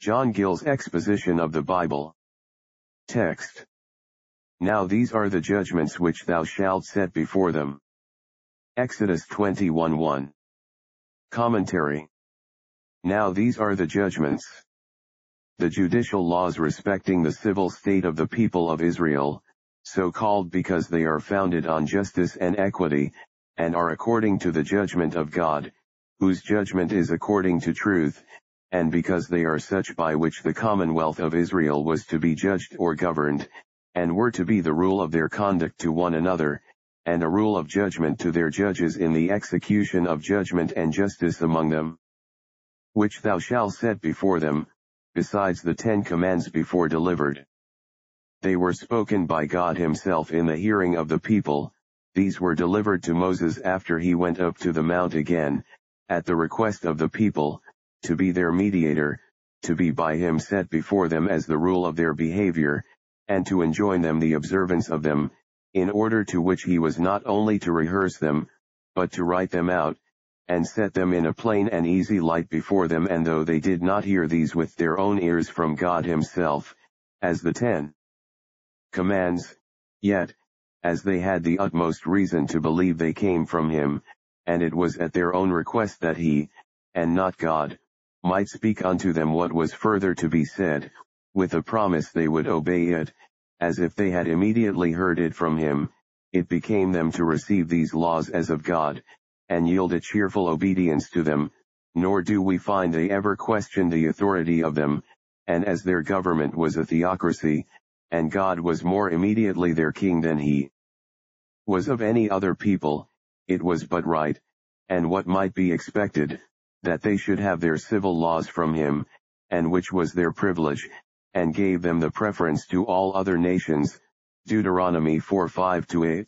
John Gill's Exposition of the Bible. Text. Now these are the judgments which thou shalt set before them. Exodus 21:1. Commentary. Now these are the judgments. The judicial laws respecting the civil state of the people of Israel, so called because they are founded on justice and equity, and are according to the judgment of God, whose judgment is according to truth, and because they are such by which the commonwealth of Israel was to be judged or governed, and were to be the rule of their conduct to one another, and a rule of judgment to their judges in the execution of judgment and justice among them. Which thou shalt set before them, besides the Ten Commands before delivered. They were spoken by God himself in the hearing of the people, these were delivered to Moses after he went up to the mount again, at the request of the people, to be their mediator, to be by him set before them as the rule of their behavior, and to enjoin them the observance of them, in order to which he was not only to rehearse them, but to write them out, and set them in a plain and easy light before them and though they did not hear these with their own ears from God himself, as the ten commands, yet, as they had the utmost reason to believe they came from him, and it was at their own request that he, and not God, might speak unto them what was further to be said, with a promise they would obey it, as if they had immediately heard it from him, it became them to receive these laws as of God, and yield a cheerful obedience to them, nor do we find they ever questioned the authority of them, and as their government was a theocracy, and God was more immediately their king than he was of any other people, it was but right, and what might be expected, that they should have their civil laws from him, and which was their privilege, and gave them the preference to all other nations. Deuteronomy 4 5-8.